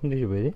근데 이게 왜지?